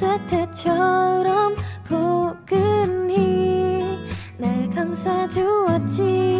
쇠퇴처럼 포근히 날 감싸주었지.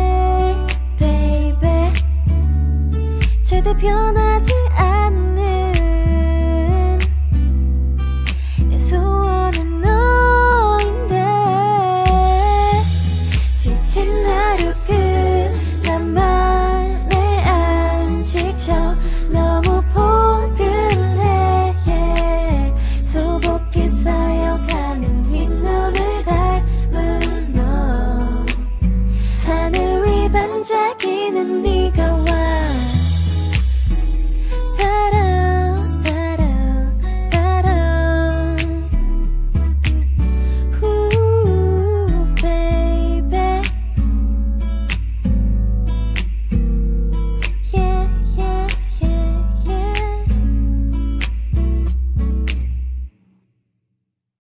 그대 변하지 않는 내 소원은 너인데 지친 하루 끝 나만의 안식처 너무 포근해 yeah. 소복해 쌓여가는 윗눈을 닮은 너 하늘 위 반짝이는 네